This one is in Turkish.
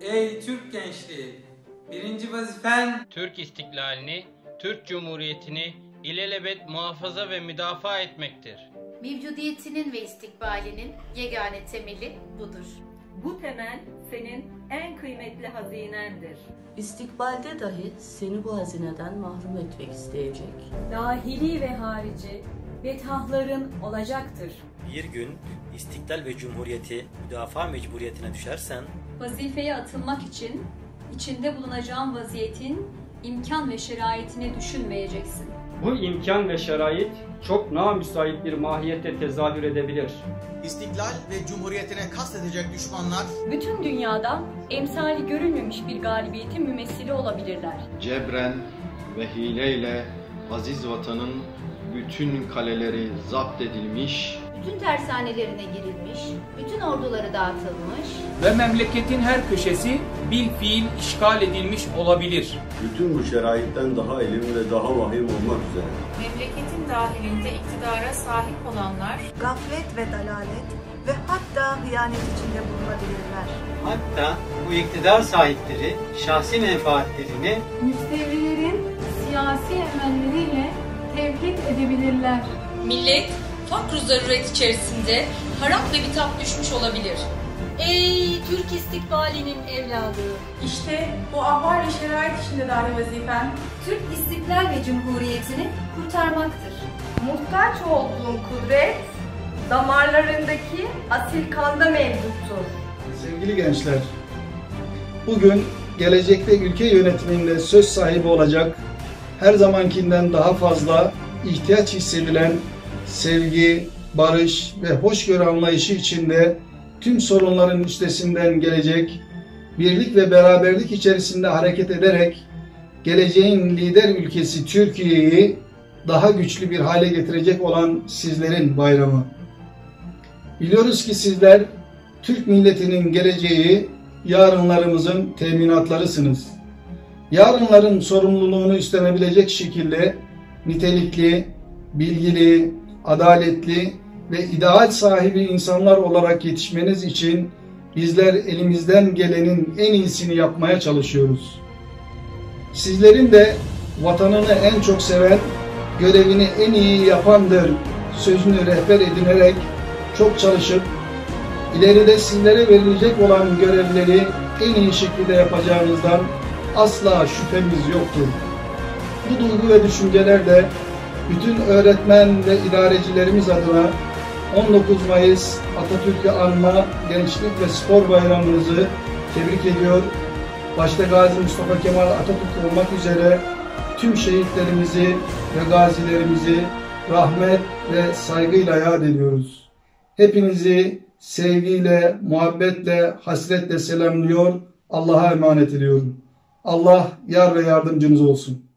Ey Türk gençliği! Birinci vazifen Türk istiklalini, Türk Cumhuriyeti'ni ilelebet muhafaza ve müdafaa etmektir. Mevcudiyetinin ve istikbalinin yegane temeli budur. Bu temel senin en kıymetli hazinendir. İstikbalde dahi seni bu hazineden mahrum etmek isteyecek. dahili ve harici betahların olacaktır. Bir gün istiklal ve cumhuriyeti müdafaa mecburiyetine düşersen Vazifeye atılmak için içinde bulunacağın vaziyetin imkan ve şeraitini düşünmeyeceksin. Bu imkan ve şerait çok namüsait bir mahiyette tezahür edebilir. İstiklal ve cumhuriyetine kastedecek düşmanlar Bütün dünyada emsali görülmemiş bir galibiyetin mümessili olabilirler. Cebren ve hileyle aziz vatanın bütün kaleleri zapt edilmiş, Bütün tersanelerine girilmiş, bütün orduları dağıtılmış, ve memleketin her köşesi bil fiil işgal edilmiş olabilir. Bütün bu şeraitten daha elim ve daha vahim olmak üzere. Memleketin dahilinde iktidara sahip olanlar gaflet ve dalalet ve hatta hıyanet içinde bulunabilirler. Hatta bu iktidar sahipleri şahsi menfaatlerini müstevrilerin siyasi tevhid edebilirler. Millet fakr zaruret içerisinde harap ve bitap düşmüş olabilir. Ey Türk istikbalinin evladı! işte bu ahval ve şerait içinde dahi vazifen Türk istiklal ve cumhuriyetini kurtarmaktır. Muhtaç olduğun kudret damarlarındaki asil kanda mevcuttur. Sevgili gençler, bugün gelecekte ülke yönetiminde söz sahibi olacak, her zamankinden daha fazla ihtiyaç hissedilen sevgi, barış ve hoşgörü anlayışı içinde tüm sorunların üstesinden gelecek, birlik ve beraberlik içerisinde hareket ederek geleceğin lider ülkesi Türkiye'yi daha güçlü bir hale getirecek olan sizlerin bayramı. Biliyoruz ki sizler Türk milletinin geleceği, yarınlarımızın teminatlarısınız. Yarınların sorumluluğunu üstlenebilecek şekilde nitelikli, bilgili, adaletli ve ideal sahibi insanlar olarak yetişmeniz için bizler elimizden gelenin en iyisini yapmaya çalışıyoruz. Sizlerin de vatanını en çok seven, görevini en iyi yapandır sözünü rehber edinerek çok çalışıp ileride sizlere verilecek olan görevleri en iyi şekilde yapacağınızdan asla şüphemiz yoktur. Bu duygu ve düşünceler de bütün öğretmen ve idarecilerimiz adına 19 Mayıs Atatürk'ü anma Gençlik ve Spor Bayramımızı tebrik ediyor. Başta Gazi Mustafa Kemal Atatürk olmak üzere tüm şehitlerimizi ve gazilerimizi rahmet ve saygıyla yad ediyoruz. Hepinizi sevgiyle, muhabbetle, hasretle selamlıyor, Allah'a emanet ediyorum. Allah yar ve yardımcınız olsun.